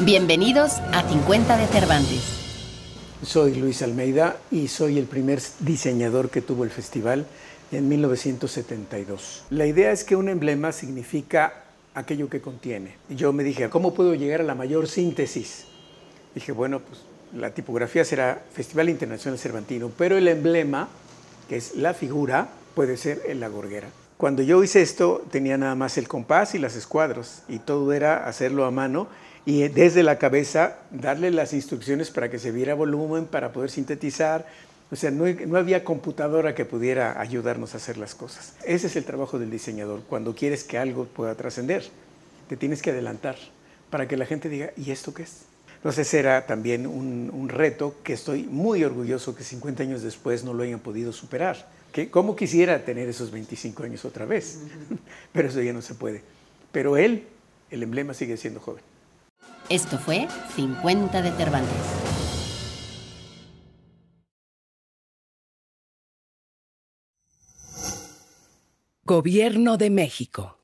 Bienvenidos a 50 de Cervantes. Soy Luis Almeida y soy el primer diseñador que tuvo el festival en 1972. La idea es que un emblema significa aquello que contiene. Yo me dije, ¿cómo puedo llegar a la mayor síntesis? Dije, bueno, pues la tipografía será Festival Internacional Cervantino, pero el emblema, que es la figura, puede ser en la gorguera. Cuando yo hice esto tenía nada más el compás y las escuadros y todo era hacerlo a mano y desde la cabeza darle las instrucciones para que se viera volumen, para poder sintetizar. O sea, no, había computadora que pudiera ayudarnos a hacer las cosas. Ese es el trabajo del diseñador, cuando quieres que algo pueda trascender. Te tienes que adelantar para que la gente diga, ¿y esto qué es? Entonces era también un, un reto que estoy muy orgulloso que 50 años después no lo hayan podido superar. Que, ¿Cómo quisiera tener esos 25 años otra vez? Pero eso ya no se puede. Pero él, el emblema sigue siendo joven. Esto fue 50 de Cervantes. Gobierno de México.